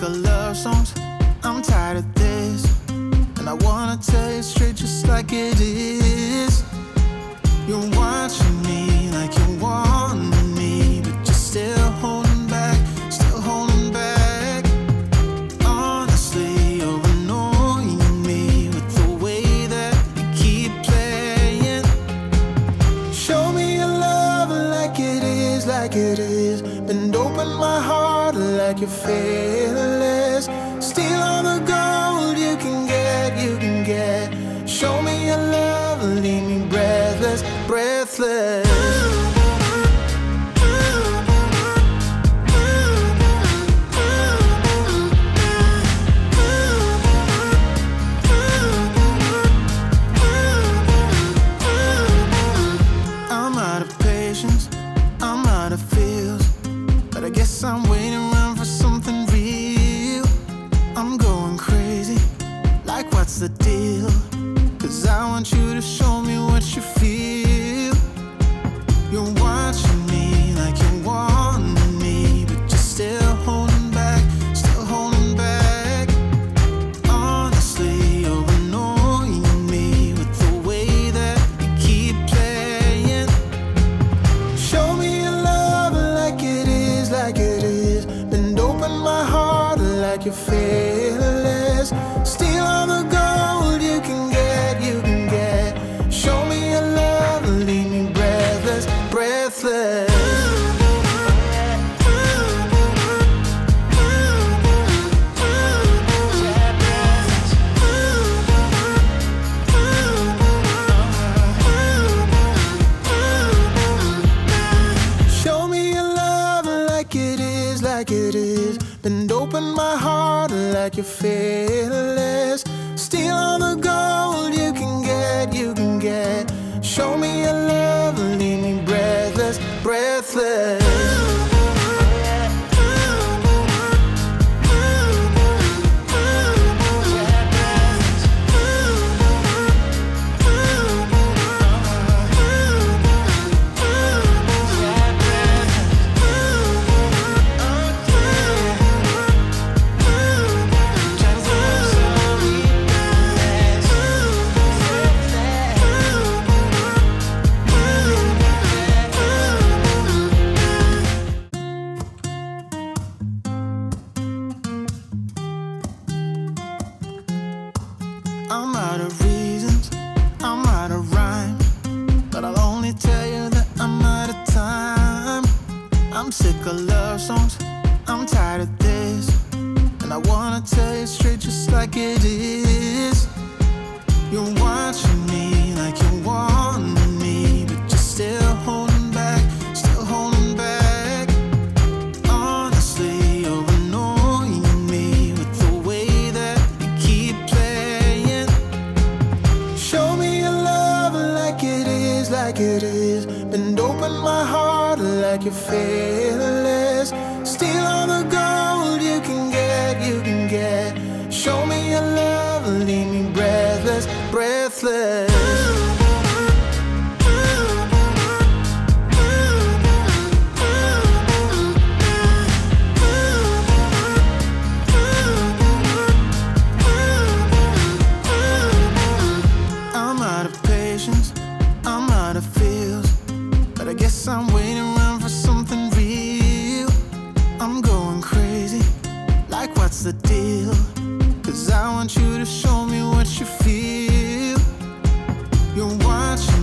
sick of love songs. I'm tired of this. And I wanna tell you straight just like it is. You're watching me like you want me, but you're still holding back, still holding back. Honestly, you're annoying me with the way that you keep playing. Show me your love like it is, like it is. And open my heart like you're fearless. Steal all the gold you can get, you can get. Show me your love, leave me breathless, breathless. I'm out of patience, I'm out of feels. But I guess I'm waiting the deal? Cause I want you to show me what you feel. You're watching me like you want me, but you're still holding back, still holding back. Honestly, you're annoying me with the way that you keep playing. Show me your love like it is, like it is. Bend open my heart like you're fearless. Steal Show me your love like it is, like it is. Bend open my heart like you're fearless. Steal all the gold you can get, you breathless, sick of love songs, I'm tired of this. And I wanna tell you straight just like it is. You're watching me like you want me, but you're still holding back, still holding back. Honestly, you're annoying me with the way that you keep playing. Show me your love like it is, like it is. Bend open my heart like you're fearless. Steal all the gold you can get, you can get. Show me your love, leave me breathless, breathless. I'm out of patience, I'm out of feels. But I guess I'm waiting the deal? Cause I want you to show me what you feel You're watching